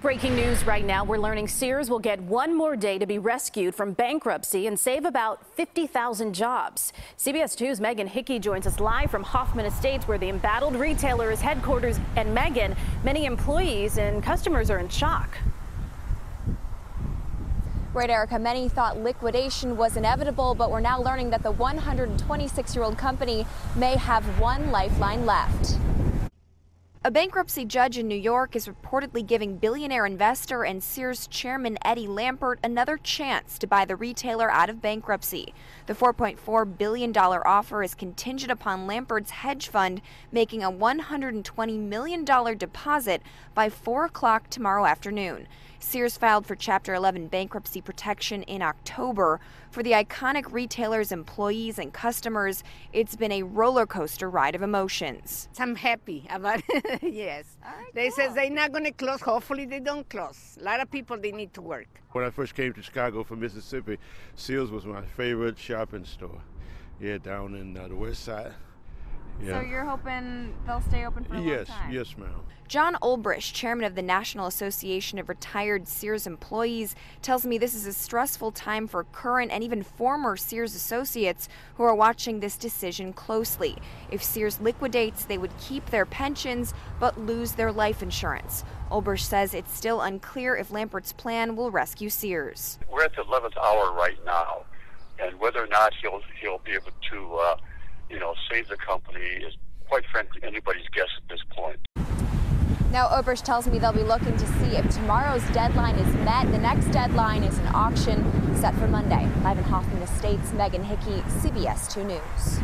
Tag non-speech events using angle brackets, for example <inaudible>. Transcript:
Breaking news right now. We're learning Sears will get one more day to be rescued from bankruptcy and save about 50,000 jobs. CBS 2's Megan Hickey joins us live from Hoffman Estates, where the embattled retailer is headquarters. And Megan, many employees and customers are in shock. Right, Erica. Many thought liquidation was inevitable, but we're now learning that the 126 year old company may have one lifeline left. A bankruptcy judge in New York is reportedly giving billionaire investor and Sears chairman Eddie Lampert another chance to buy the retailer out of bankruptcy. The $4.4 billion offer is contingent upon Lampert's hedge fund making a $120 million deposit by 4 o'clock tomorrow afternoon. Sears filed for Chapter 11 bankruptcy protection in October. For the iconic retailer's employees and customers, it's been a roller coaster ride of emotions. I'm happy about it. <laughs> <laughs> yes. Right, they cool. says they're not going to close. Hopefully they don't close. A lot of people they need to work. When I first came to Chicago from Mississippi, Sears was my favorite shopping store. Yeah, down in uh, the west side. So you're hoping they'll stay open for a yes, long time? yes, yes, ma'am. John Olbrish, chairman of the National Association of Retired Sears Employees, tells me this is a stressful time for current and even former Sears associates who are watching this decision closely. If Sears liquidates, they would keep their pensions but lose their life insurance. Olbrish says it's still unclear if Lampert's plan will rescue Sears. We're at the 11th hour right now, and whether or not he'll he'll be able to, uh, you know, save the company is quite frankly anybody's guess at this point. Now, Oberst tells me they'll be looking to see if tomorrow's deadline is met. The next deadline is an auction set for Monday. Live in Hoffman Estates, Megan Hickey, CBS 2 News.